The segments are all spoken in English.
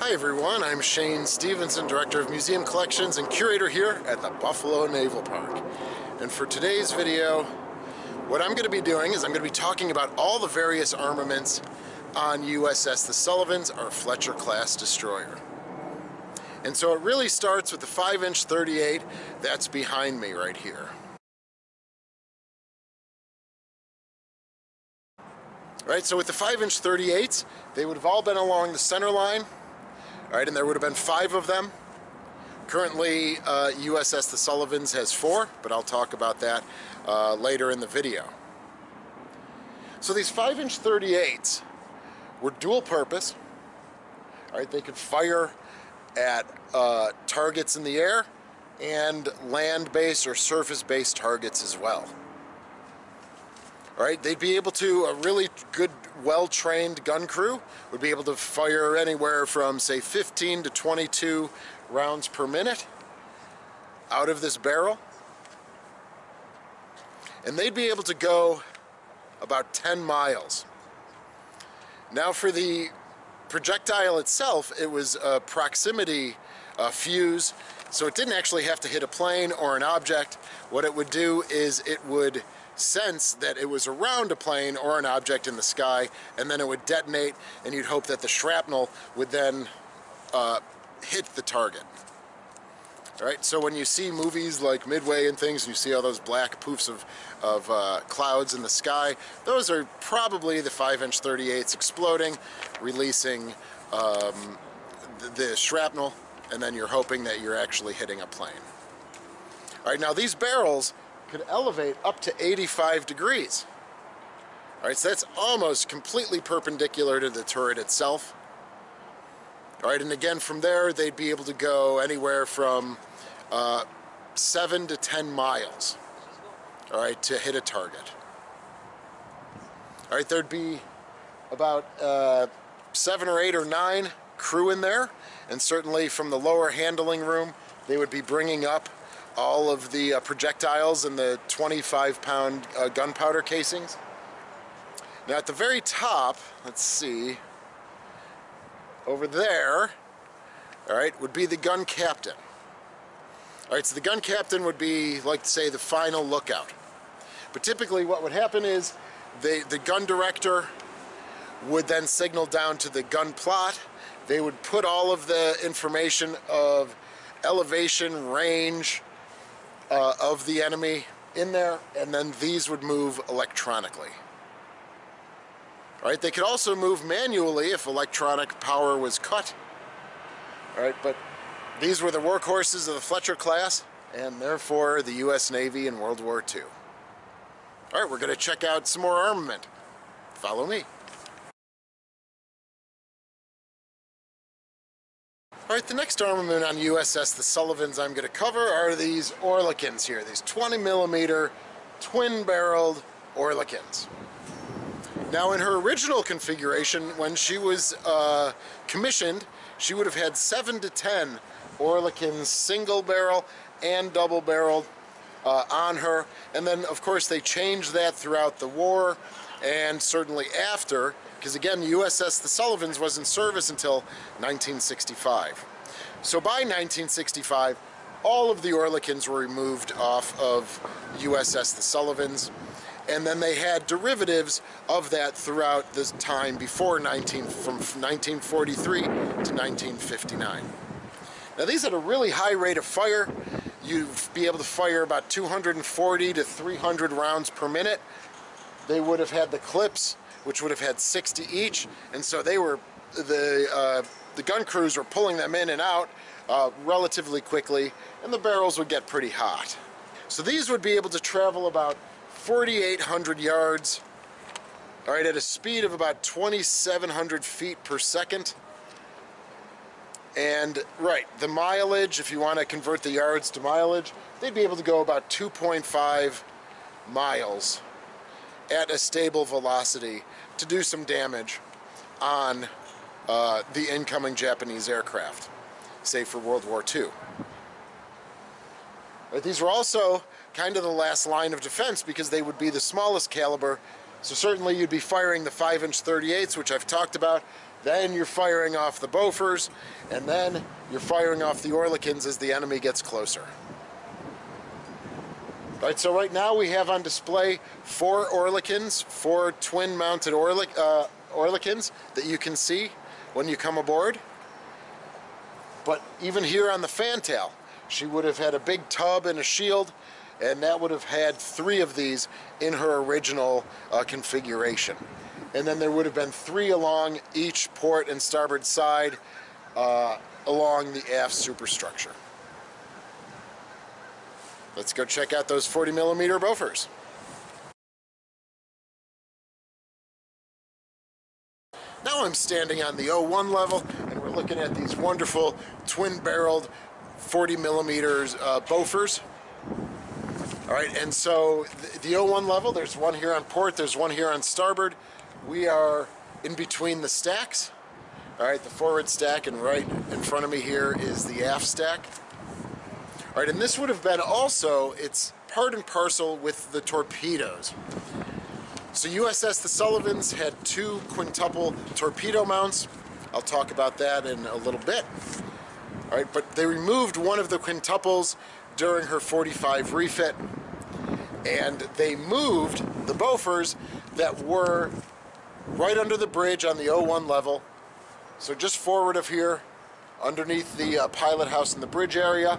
Hi everyone, I'm Shane Stevenson, Director of Museum Collections and Curator here at the Buffalo Naval Park. And for today's video, what I'm going to be doing is I'm going to be talking about all the various armaments on USS the Sullivans, our Fletcher class destroyer. And so it really starts with the 5-inch 38 that's behind me right here. Right, so with the 5-inch 38s, they would have all been along the center line, right, and there would have been five of them. Currently, uh, USS the Sullivans has four, but I'll talk about that uh, later in the video. So these 5-inch 38s were dual purpose. All right, they could fire at uh, targets in the air and land-based or surface-based targets as well. Right, they'd be able to, a really good, well-trained gun crew would be able to fire anywhere from, say, 15 to 22 rounds per minute out of this barrel. And they'd be able to go about 10 miles. Now for the projectile itself, it was a proximity fuse, so it didn't actually have to hit a plane or an object. What it would do is it would sense that it was around a plane or an object in the sky, and then it would detonate, and you'd hope that the shrapnel would then uh, hit the target. All right, so when you see movies like Midway and things, and you see all those black poofs of, of uh, clouds in the sky, those are probably the 5-inch 38s exploding, releasing um, the, the shrapnel, and then you're hoping that you're actually hitting a plane. All right, now these barrels could elevate up to 85 degrees. All right, so that's almost completely perpendicular to the turret itself. All right, and again from there they'd be able to go anywhere from uh, seven to 10 miles, all right, to hit a target. All right, there'd be about uh, seven or eight or nine crew in there, and certainly from the lower handling room, they would be bringing up all of the uh, projectiles and the 25 pound uh, gunpowder casings. Now at the very top, let's see, over there, all right, would be the gun captain. All right, so the gun captain would be, like to say, the final lookout. But typically what would happen is the, the gun director would then signal down to the gun plot. They would put all of the information of elevation, range uh, of the enemy in there, and then these would move electronically. All right, they could also move manually if electronic power was cut. All right, but these were the workhorses of the Fletcher class, and therefore the U.S. Navy in World War II. All right, we're going to check out some more armament. Follow me. All right, the next armament on USS the Sullivans I'm going to cover are these Oerlikons here, these 20 millimeter twin-barreled Oerlikons. Now in her original configuration, when she was uh, commissioned, she would have had 7 to 10 Oerlikons single barrel and double barreled uh, on her. And then of course they changed that throughout the war and certainly after, because again USS the Sullivans was in service until 1965. So by 1965, all of the Oerlikons were removed off of USS the Sullivans and then they had derivatives of that throughout the time before 19 from 1943 to 1959. Now these had a really high rate of fire. You'd be able to fire about 240 to 300 rounds per minute. They would have had the clips, which would have had 60 each, and so they were the uh, the gun crews were pulling them in and out uh, relatively quickly, and the barrels would get pretty hot. So these would be able to travel about 4,800 yards, all right, at a speed of about 2,700 feet per second. And, right, the mileage, if you want to convert the yards to mileage, they'd be able to go about 2.5 miles at a stable velocity to do some damage on uh, the incoming Japanese aircraft, say for World War II. But these were also kind of the last line of defense because they would be the smallest caliber So certainly you'd be firing the 5-inch 38s, which I've talked about. Then you're firing off the Bofors, and then you're firing off the Oerlikons as the enemy gets closer. Right, so right now we have on display four Oerlikons, four twin-mounted Orlik, uh, Oerlikons that you can see when you come aboard. But even here on the fantail, she would have had a big tub and a shield, and that would have had three of these in her original uh, configuration. And then there would have been three along each port and starboard side uh, along the aft superstructure. Let's go check out those 40 millimeter Bofors. Now I'm standing on the 01 level and we're looking at these wonderful twin barreled 40 millimeters uh. All right, and so the, the 01 level, there's one here on port, there's one here on starboard. We are in between the stacks. All right, the forward stack and right in front of me here is the aft stack. All right, and this would have been also, it's part and parcel with the torpedoes. So USS the Sullivans had two quintuple torpedo mounts. I'll talk about that in a little bit. All right, but they removed one of the quintuples during her 45 refit, and they moved the Bofors that were right under the bridge on the 01 level. So just forward of here, underneath the uh, pilot house in the bridge area.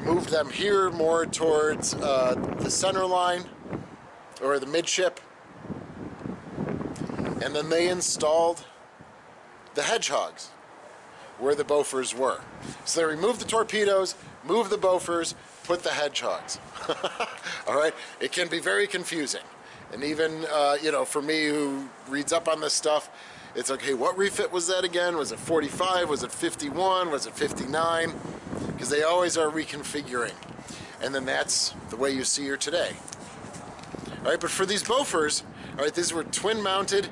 Moved them here more towards uh, the center line, or the midship. And then they installed the hedgehogs where the Bofors were. So they removed the torpedoes, moved the Bofors, put the hedgehogs. All right, it can be very confusing. And even, uh, you know, for me who reads up on this stuff, it's okay, what refit was that again? Was it 45? Was it 51? Was it 59? Because they always are reconfiguring. And then that's the way you see her today. All right, but for these Bofors, all right, these were twin mounted.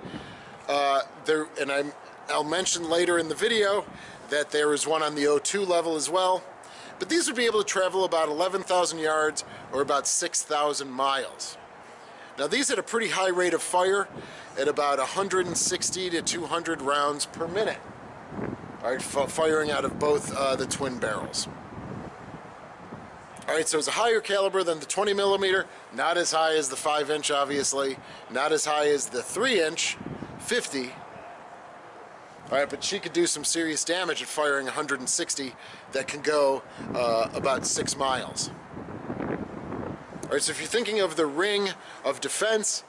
Uh, there, and I'm, I'll mention later in the video that there is one on the O2 level as well. But these would be able to travel about 11,000 yards or about 6,000 miles. Now these had a pretty high rate of fire at about 160 to 200 rounds per minute. All right, firing out of both uh, the twin barrels. All right, so it's a higher caliber than the 20 millimeter, not as high as the 5 inch, obviously, not as high as the 3 inch, 50. All right, but she could do some serious damage at firing 160 that can go uh, about six miles. All right, so if you're thinking of the ring of defense,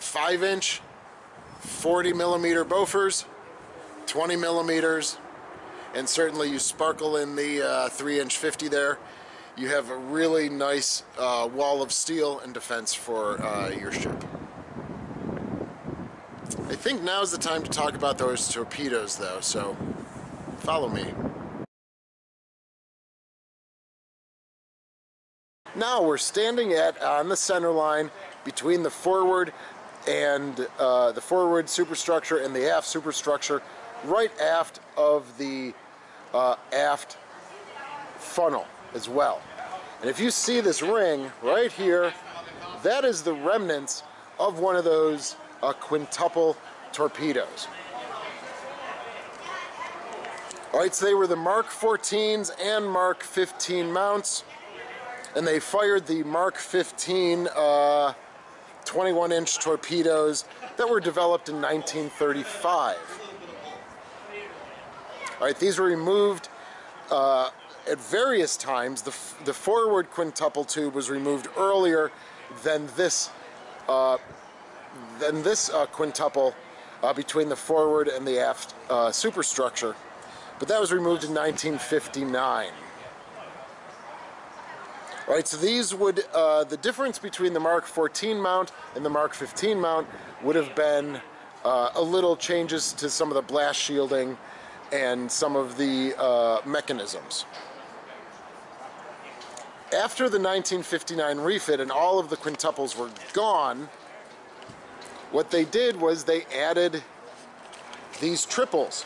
5 inch, 40 millimeter Bofors, 20 millimeters, and certainly you sparkle in the uh, 3 inch 50 there, you have a really nice uh, wall of steel and defense for uh, your ship. I think now is the time to talk about those torpedoes though, so follow me. Now we're standing at on the center line between the forward and uh, the forward superstructure and the aft superstructure, right aft of the uh, aft funnel as well. And if you see this ring right here, that is the remnants of one of those uh, quintuple torpedoes. All right, so they were the Mark 14s and Mark 15 mounts and they fired the Mark 15 uh, 21 inch torpedoes that were developed in 1935. All right, these were removed uh, at various times. The, the forward quintuple tube was removed earlier than this, uh, than this uh, quintuple uh, between the forward and the aft uh, superstructure, but that was removed in 1959. All right, so these would, uh, the difference between the Mark 14 mount and the Mark 15 mount would have been uh, a little changes to some of the blast shielding and some of the uh, mechanisms. After the 1959 refit and all of the quintuples were gone, what they did was they added these triples.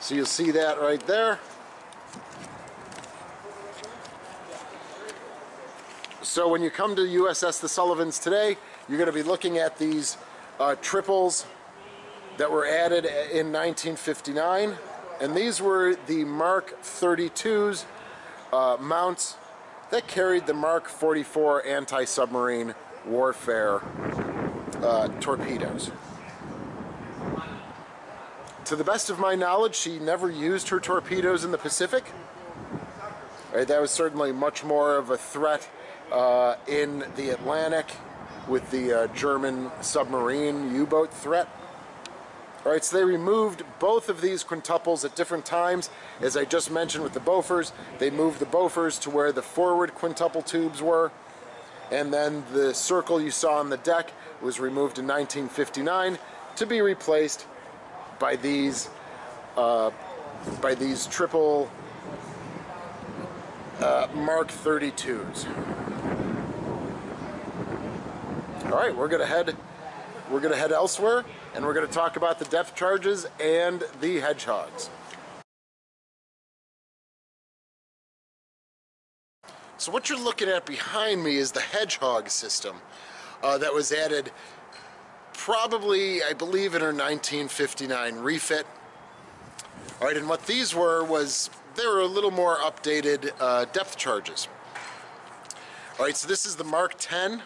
So you'll see that right there. So when you come to USS the Sullivans today, you're going to be looking at these uh, triples that were added in 1959. And these were the Mark 32's uh, mounts that carried the Mark 44 anti-submarine warfare uh, torpedoes. To the best of my knowledge, she never used her torpedoes in the Pacific. Right, that was certainly much more of a threat uh, in the Atlantic with the uh, German submarine U-boat threat. All right, so they removed both of these quintuples at different times. As I just mentioned with the Bofors, they moved the Bofors to where the forward quintuple tubes were. And then the circle you saw on the deck was removed in 1959 to be replaced by these uh, by these triple uh, Mark 32s. All right, we're gonna head we're gonna head elsewhere, and we're gonna talk about the depth charges and the hedgehogs. So what you're looking at behind me is the hedgehog system uh, that was added probably, I believe, in her 1959 refit. All right, and what these were was they were a little more updated uh, depth charges. All right, so this is the Mark 10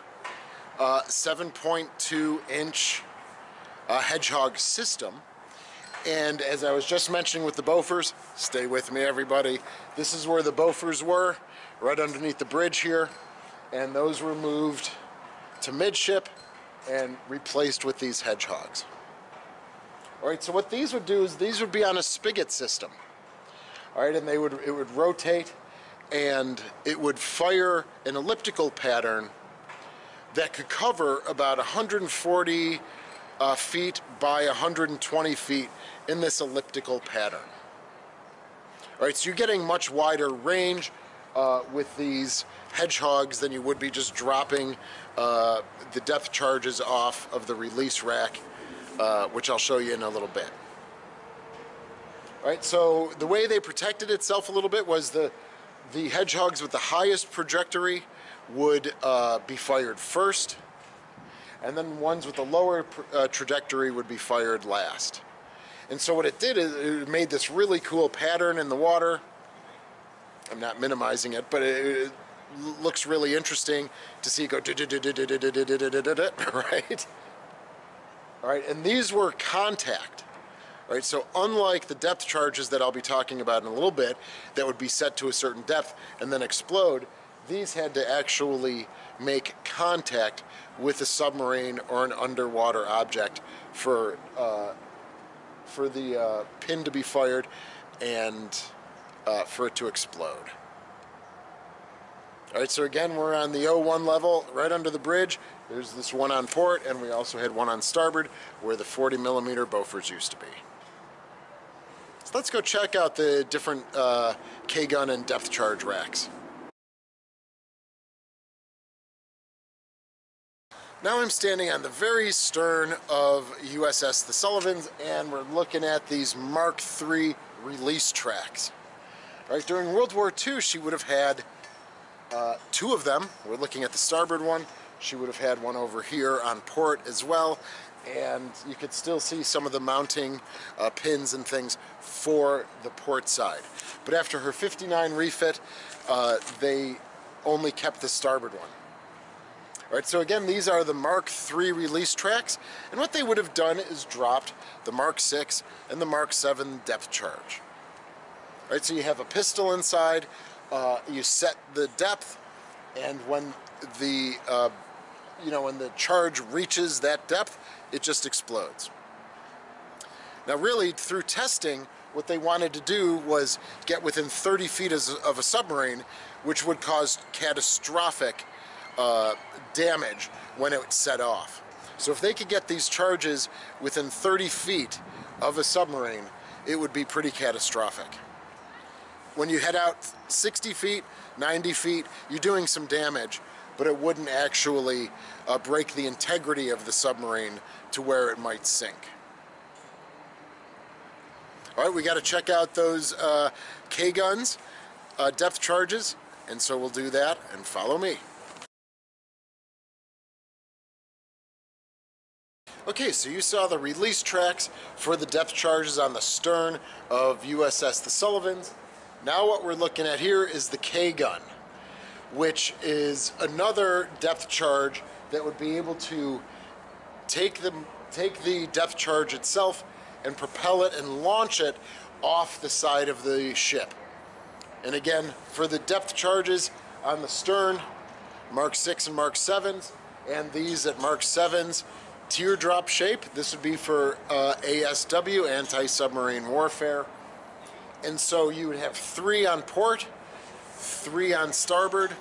uh, 7.2 inch uh, Hedgehog system. And as I was just mentioning with the Bofors, stay with me everybody, this is where the Bofors were, right underneath the bridge here. And those were moved to midship and replaced with these Hedgehogs. All right, so what these would do is these would be on a spigot system. All right, and they would it would rotate and it would fire an elliptical pattern that could cover about 140 uh, feet by 120 feet in this elliptical pattern. All right, so you're getting much wider range uh, with these hedgehogs than you would be just dropping uh, the depth charges off of the release rack, uh, which I'll show you in a little bit. All right, so the way they protected itself a little bit was the, the hedgehogs with the highest trajectory would uh, be fired first, and then ones with the lower uh, trajectory would be fired last. And so what it did is it made this really cool pattern in the water. I'm not minimizing it, but it, looks really interesting to see it go right. All right, and these were contact. Right, so unlike the depth charges that I'll be talking about in a little bit, that would be set to a certain depth and then explode, these had to actually make contact with a submarine or an underwater object for uh, for the uh, pin to be fired and uh, for it to explode. All right, so again, we're on the O1 level, right under the bridge. There's this one on port, and we also had one on starboard where the 40 millimeter Bofors used to be. So let's go check out the different uh, K-gun and depth charge racks. Now I'm standing on the very stern of USS the Sullivans and we're looking at these Mark III release tracks. Right, during World War II she would have had uh, two of them. We're looking at the starboard one. She would have had one over here on port as well and you could still see some of the mounting uh, pins and things for the port side. But after her 59 refit, uh, they only kept the starboard one. All right, so again, these are the Mark III release tracks, and what they would have done is dropped the Mark VI and the Mark VII depth charge. All right, so you have a pistol inside, uh, you set the depth, and when the uh, you know when the charge reaches that depth, it just explodes. Now, really, through testing, what they wanted to do was get within 30 feet of a submarine, which would cause catastrophic uh, damage when it set off. So if they could get these charges within 30 feet of a submarine, it would be pretty catastrophic. When you head out 60 feet, 90 feet, you're doing some damage, but it wouldn't actually uh, break the integrity of the submarine to where it might sink. All right, we got to check out those uh, K-guns, uh, depth charges, and so we'll do that and follow me. Okay, so you saw the release tracks for the depth charges on the stern of USS the Sullivans. Now what we're looking at here is the K-gun, which is another depth charge that would be able to take the, take the depth charge itself and propel it and launch it off the side of the ship. And again, for the depth charges on the stern, Mark 6 and Mark 7s, and these at Mark 7s, teardrop shape. This would be for uh, ASW, anti-submarine warfare. And so you would have three on port, three on starboard,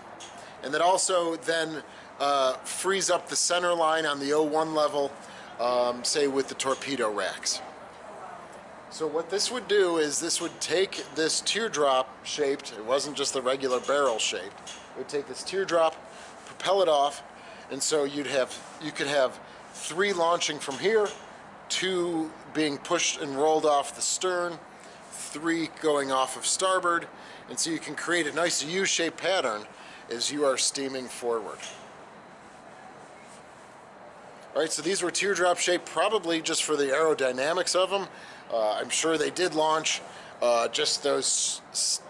and that also then uh, frees up the center line on the 01 level, um, say with the torpedo racks. So what this would do is this would take this teardrop shaped, it wasn't just the regular barrel shaped, it would take this teardrop, propel it off, and so you'd have, you could have three launching from here, two being pushed and rolled off the stern, three going off of starboard, and so you can create a nice U-shaped pattern as you are steaming forward. All right, so these were teardrop shaped probably just for the aerodynamics of them. Uh, I'm sure they did launch uh, just those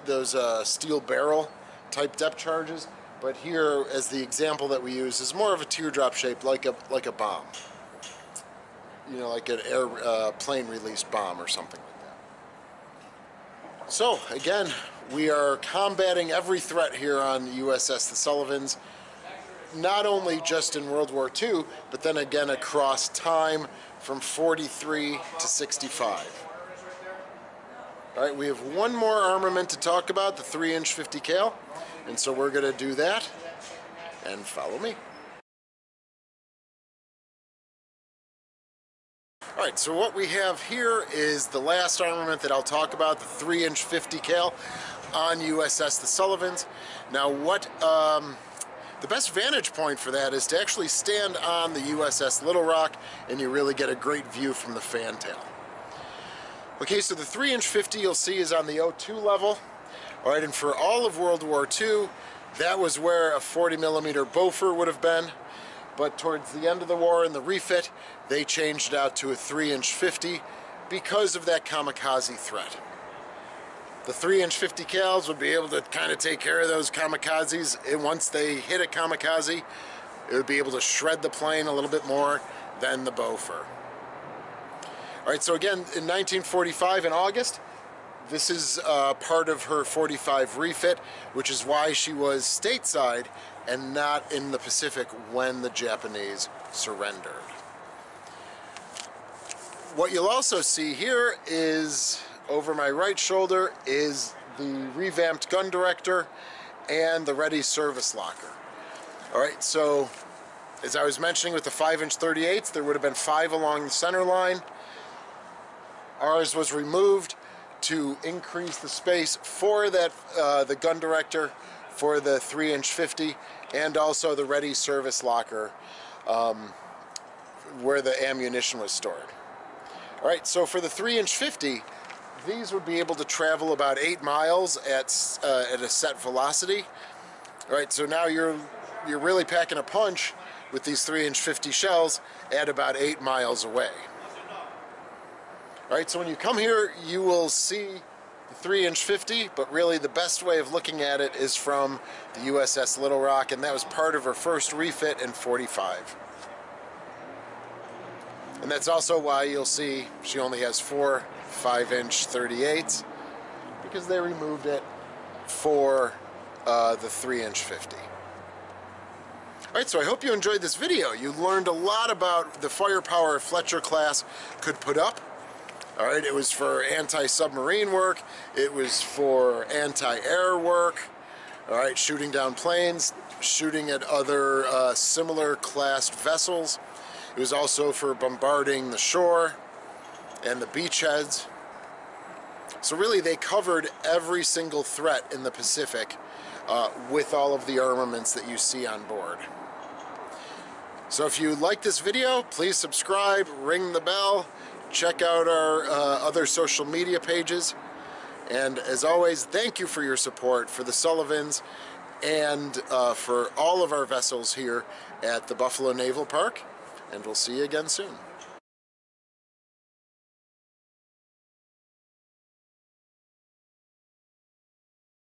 those uh, steel barrel type depth charges, but here, as the example that we use, is more of a teardrop shape, like a like a bomb. You know, like an airplane uh, released bomb or something like that. So again, we are combating every threat here on USS the Sullivans, not only just in World War II, but then again across time from 43 to 65. All right, we have one more armament to talk about, the 3-inch 50 cal, and so we're going to do that, and follow me. All right, so what we have here is the last armament that I'll talk about, the 3-inch 50 cal on USS the Sullivans. Now what, um, the best vantage point for that is to actually stand on the USS Little Rock and you really get a great view from the fantail. Okay, so the 3 inch 50 you'll see is on the O2 level. All right, and for all of World War II, that was where a 40 millimeter Bofor would have been. But towards the end of the war in the refit, they changed out to a 3 inch 50 because of that kamikaze threat. The 3 inch 50 cals would be able to kind of take care of those kamikazes. And once they hit a kamikaze, it would be able to shred the plane a little bit more than the Bofor. All right, so again, in 1945 in August, this is uh, part of her 45 refit, which is why she was stateside and not in the Pacific when the Japanese surrendered. What you'll also see here is over my right shoulder is the revamped gun director and the ready service locker. All right, so as I was mentioning with the 5 inch 38s, there would have been five along the center line. Ours was removed to increase the space for that uh, the gun director for the 3 inch 50 and also the ready service locker um, where the ammunition was stored. All right, so for the 3 inch 50, these would be able to travel about 8 miles at, uh, at a set velocity. All right, so now you're, you're really packing a punch with these 3 inch 50 shells at about 8 miles away. All right, so when you come here, you will see the 3 inch 50, but really the best way of looking at it is from the USS Little Rock, and that was part of her first refit in 45. And that's also why you'll see she only has four 5 inch 38s, because they removed it for uh, the 3 inch 50. Alright, so I hope you enjoyed this video. You learned a lot about the firepower Fletcher class could put up all right, it was for anti-submarine work. It was for anti-air work. All right, shooting down planes, shooting at other uh, similar classed vessels. It was also for bombarding the shore and the beachheads. So really they covered every single threat in the Pacific uh, with all of the armaments that you see on board. So if you like this video, please subscribe, ring the bell, check out our uh, other social media pages. And as always, thank you for your support for the Sullivans and uh, for all of our vessels here at the Buffalo Naval Park. And we'll see you again soon.